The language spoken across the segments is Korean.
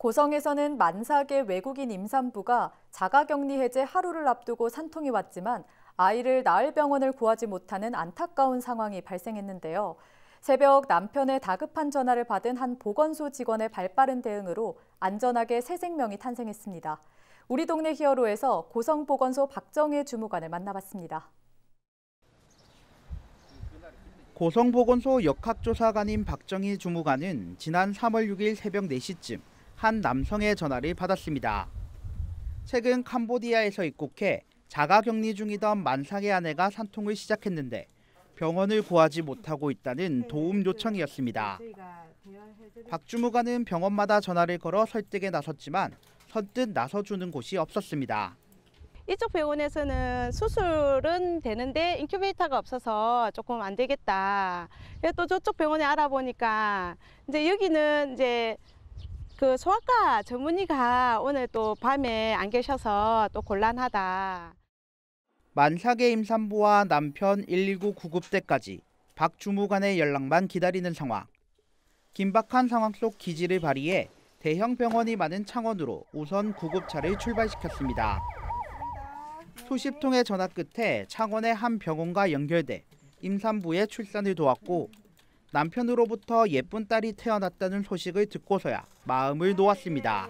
고성에서는 만삭의 외국인 임산부가 자가격리 해제 하루를 앞두고 산통이 왔지만 아이를 낳을 병원을 구하지 못하는 안타까운 상황이 발생했는데요. 새벽 남편의 다급한 전화를 받은 한 보건소 직원의 발빠른 대응으로 안전하게 새 생명이 탄생했습니다. 우리 동네 히어로에서 고성보건소 박정혜 주무관을 만나봤습니다. 고성보건소 역학조사관인 박정희 주무관은 지난 3월 6일 새벽 4시쯤 한 남성의 전화를 받았습니다. 최근 캄보디아에서 입국해 자가격리 중이던 만삭의 아내가 산통을 시작했는데 병원을 구하지 못하고 있다는 도움 요청이었습니다. 박 주무관은 병원마다 전화를 걸어 설득에 나섰지만 선뜻 나서주는 곳이 없었습니다. 이쪽 병원에서는 수술은 되는데 인큐베이터가 없어서 조금 안 되겠다. 또 저쪽 병원에 알아보니까 이제 여기는 이제 그 소아과 전문의가 오늘 또 밤에 안 계셔서 또 곤란하다. 만삭의 임산부와 남편 119 구급대까지 박 주무관의 연락만 기다리는 상황. 긴박한 상황 속 기지를 발휘해 대형 병원이 많은 창원으로 우선 구급차를 출발시켰습니다. 수십 통의 전화 끝에 창원의 한 병원과 연결돼 임산부의 출산을 도왔고 남편으로부터 예쁜 딸이 태어났다는 소식을 듣고서야 마음을 놓았습니다.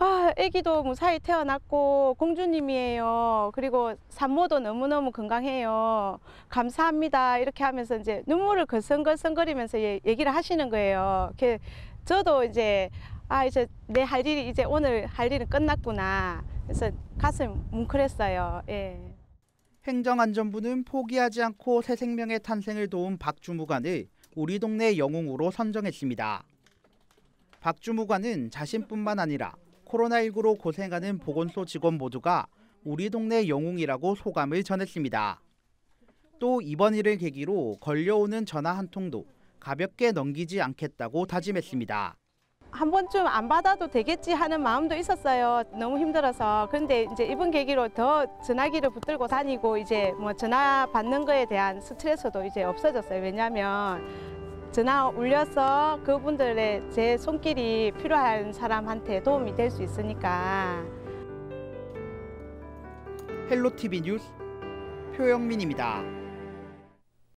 아, 아기도 무사히 태어났고 공주님이에요. 그리고 산모도 너무너무 건강해요. 감사합니다. 이렇게 하면서 이제 눈물을 걸성걸성거리면서 얘기를 하시는 거예요. 저도 이제 아 이제 내 할 일이 이제 오늘 할 일은 끝났구나. 그래서 가슴 뭉클했어요. 예. 행정안전부는 포기하지 않고 새 생명의 탄생을 도운 박 주무관을 우리 동네 영웅으로 선정했습니다. 박 주무관은 자신뿐만 아니라 코로나19로 고생하는 보건소 직원 모두가 우리 동네 영웅이라고 소감을 전했습니다. 또 이번 일을 계기로 걸려오는 전화 한 통도 가볍게 넘기지 않겠다고 다짐했습니다. 한 번쯤 안 받아도 되겠지 하는 마음도 있었어요. 너무 힘들어서. 그런데 이제 이번 계기로 더 전화기를 붙들고 다니고 이제 뭐 전화 받는 거에 대한 스트레스도 이제 없어졌어요. 왜냐하면 전화 울려서 그분들의 제 손길이 필요한 사람한테 도움이 될 수 있으니까. 헬로티비 뉴스 표영민입니다.